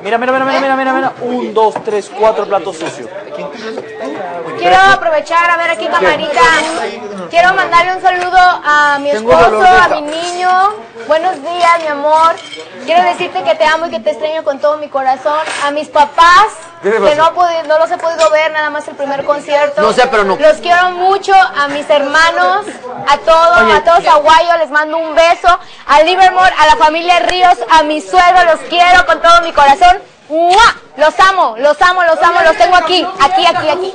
Mira, mira, mira, mira, mira, mira, mira. Un, dos, tres, cuatro platos sucios. Quiero aprovechar a ver aquí camarita. Quiero mandarle un saludo a mi esposo, a mi niño. Buenos días, mi amor. Quiero decirte que te amo y que te extraño con todo mi corazón. A mis papás, ¿Qué te que no, no los he podido ver, nada más el primer concierto. No sé, pero no- Los quiero mucho. A mis hermanos, a todos, Oye, a todos aguayos, les mando un beso. A Livermore, a la familia Ríos, a mi suegro, los quiero con todo mi corazón. ¡Mua! Los amo, los amo, los amo, los tengo aquí, aquí, aquí, aquí.